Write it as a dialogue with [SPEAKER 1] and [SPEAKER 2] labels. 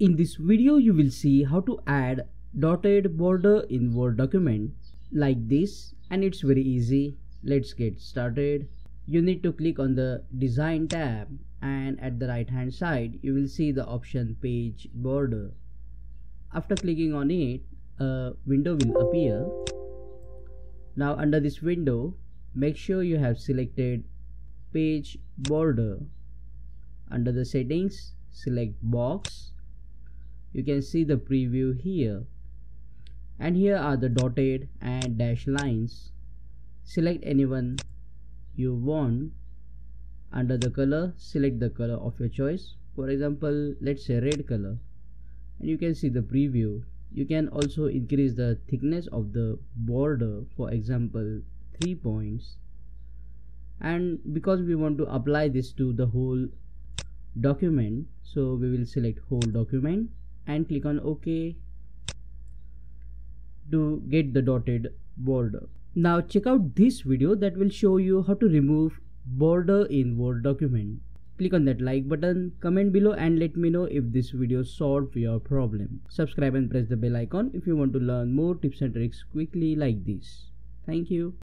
[SPEAKER 1] In this video you will see how to add dotted border in Word document like this and it's very easy. Let's get started. You need to click on the design tab and at the right hand side you will see the option page border. After clicking on it a window will appear. Now under this window make sure you have selected page border. Under the settings select box you can see the preview here. And here are the dotted and dash lines. Select anyone you want. Under the color select the color of your choice. For example let's say red color. And you can see the preview. You can also increase the thickness of the border for example 3 points. And because we want to apply this to the whole document so we will select whole document and click on OK to get the dotted border. Now check out this video that will show you how to remove border in Word document. Click on that like button, comment below and let me know if this video solved your problem. Subscribe and press the bell icon if you want to learn more tips and tricks quickly like this. Thank you.